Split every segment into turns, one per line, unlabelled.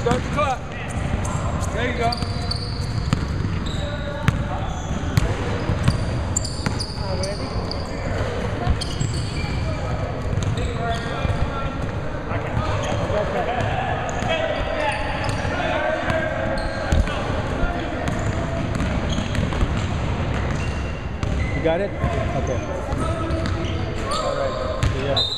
Start the clock. There you go.
You got it? Okay. All right. Yeah.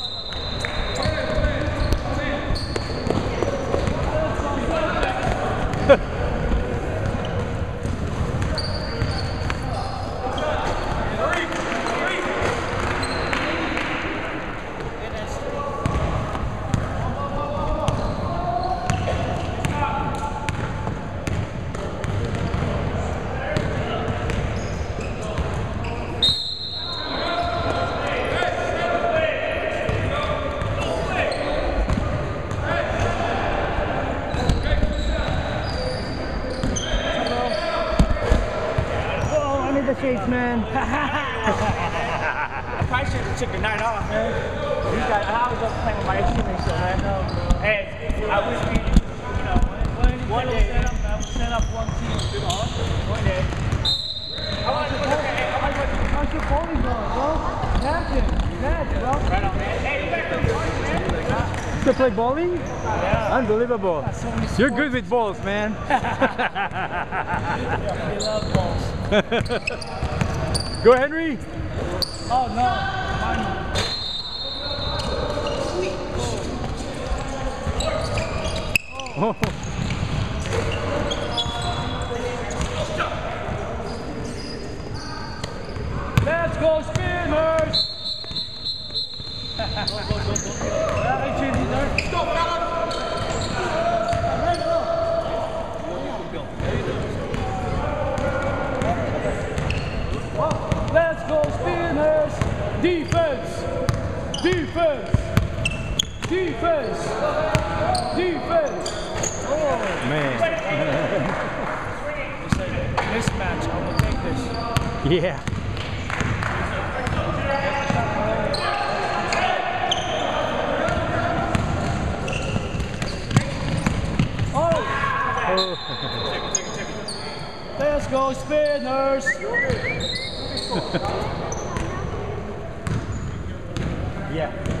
Oh, I need the shades, man.
I probably should have took the night off, man. You got, I was up playing with my instruments, so man. Hey, I wish we, you know, one day.
set up, I will set up one team.
One day. I want to put I want to put
How's your bowling going, bro? Imagine, imagine, bro.
right on, man. Hey, you back there, man.
Can play bowling?
Yeah.
Unbelievable. You're good with balls, man.
We love balls.
Go, Henry.
Oh, no. Mine.
Oh.
Let's go, Spinners! go, go, go, go. Yeah, hey, Jimmy, there. Let's go, Spinners! Defense! Defense! Defense! Defense! Oh,
Man.
it's a mismatch. I'm gonna take this.
Yeah.
Oh!
Oh.
Let's go, Spinners!
Yeah.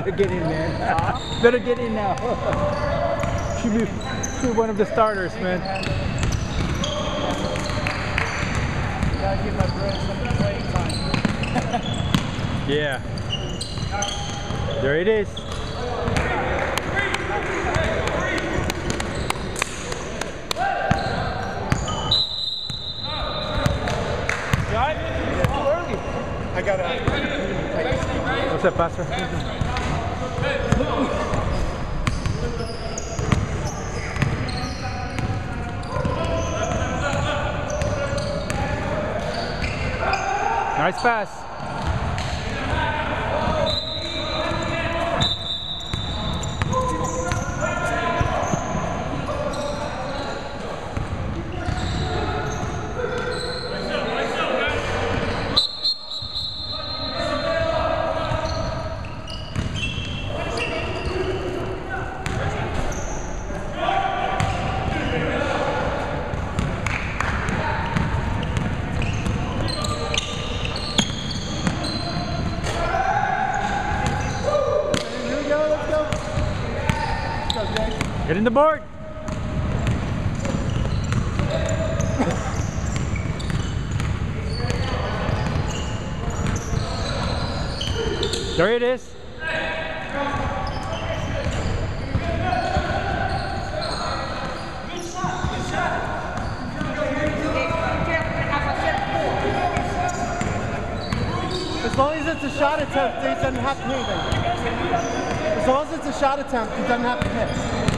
better get in, man. Better get in now. should be, should be one of the starters, man.
Gotta give my brain some playing time.
Yeah. There it is.
You alright? Too early.
I got a.
What's up, Pastor? Pass.
Here we go, let's go. Let's go, Jay.
Get in the board. There it is.
As long as it's a shot attempt, it doesn't have to hit. As long as it's a shot attempt, it doesn't have to hit.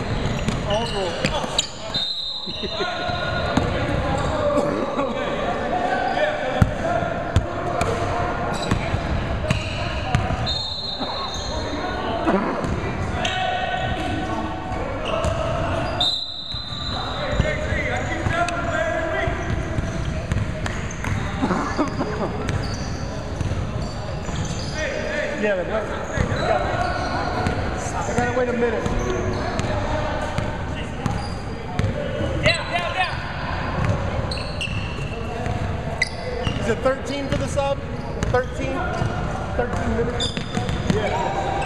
Yeah, but what? I gotta wait a minute. It 13 for the sub? 13? 13 minutes?
Joby!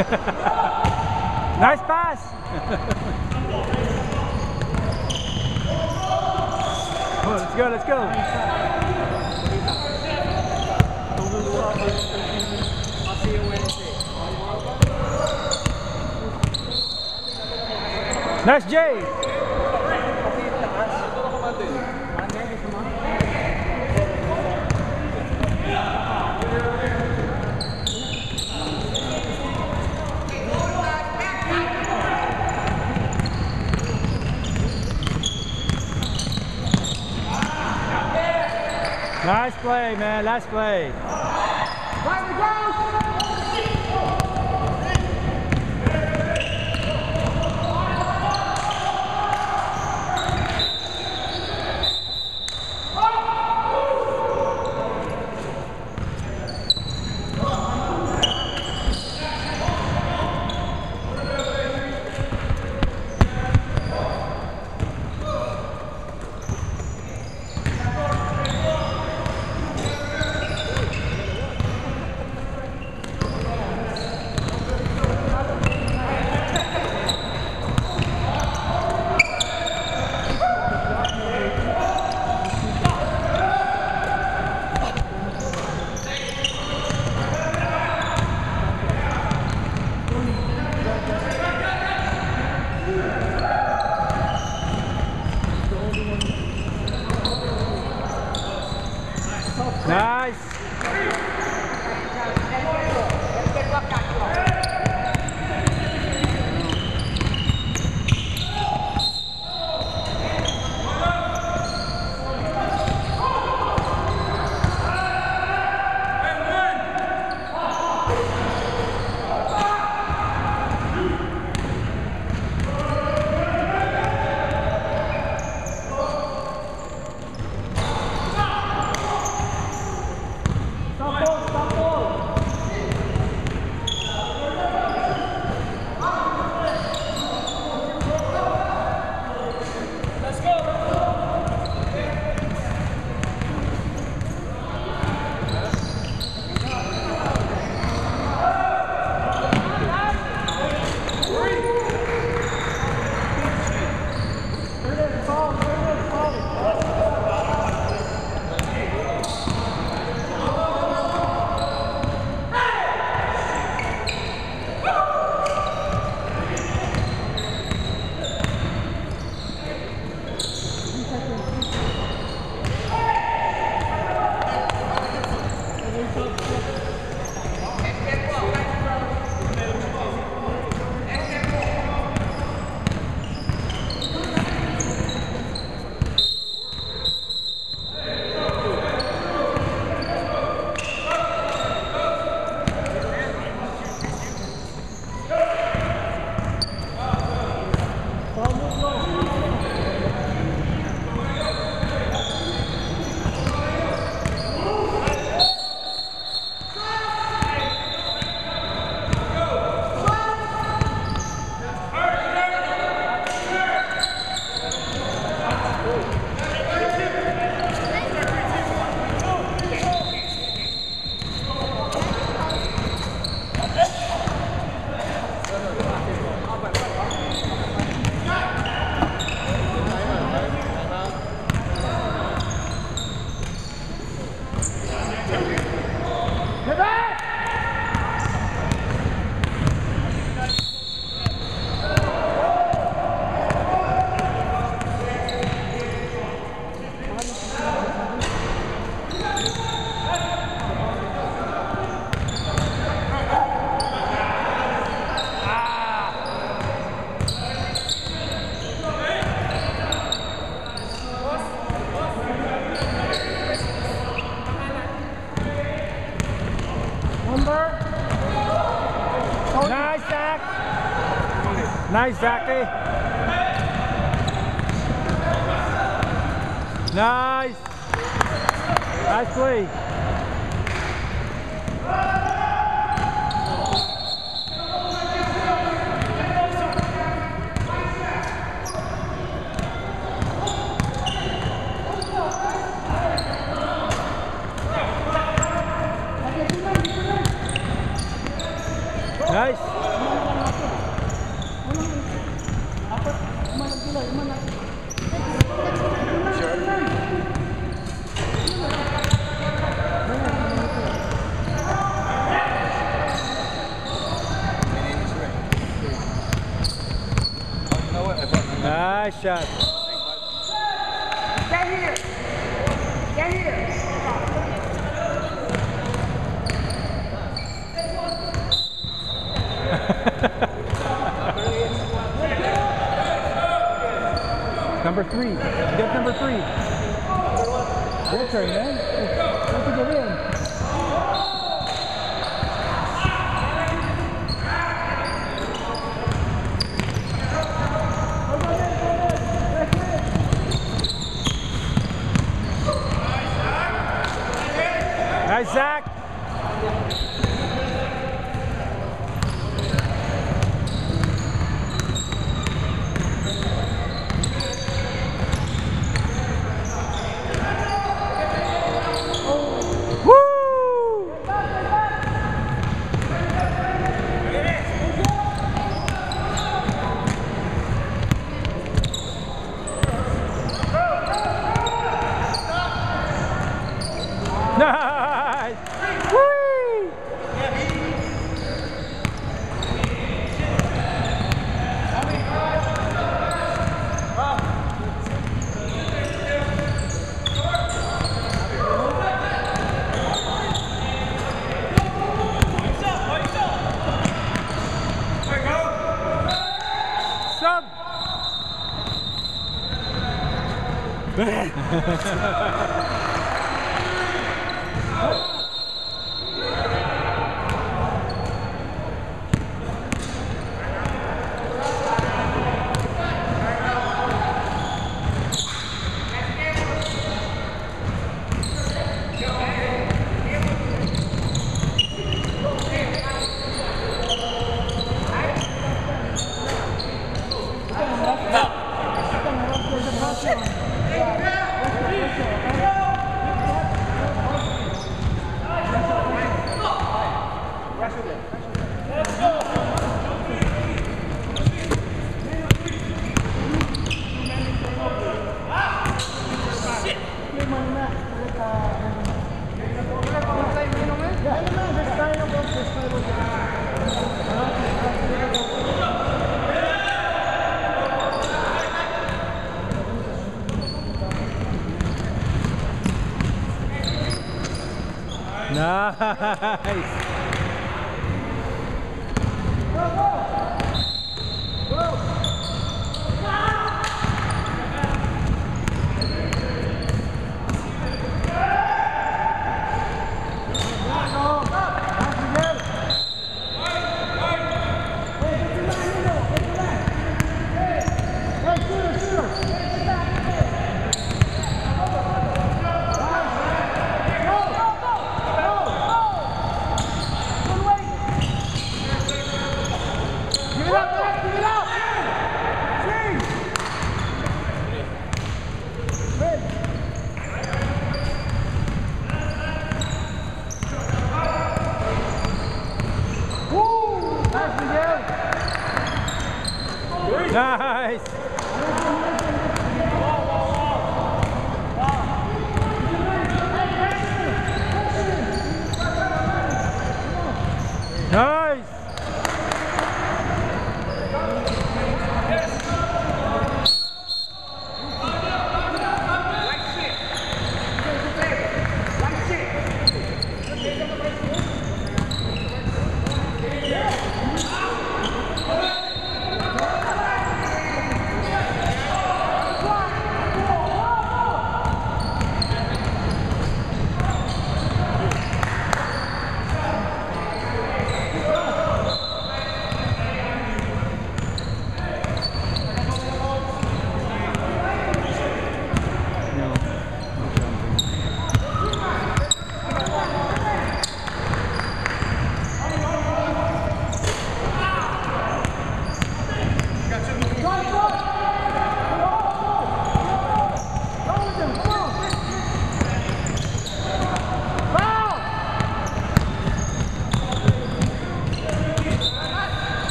Nice pass! oh, let's go, let's go. Nice Jay! Nice play, man. Nice play. Nice. Nice, Zach. Nice, Zachy. Nice. Nice play. Nice. Nice shot.
Get here. Get here.
Number three. Get number three. Your turn, man. Nice.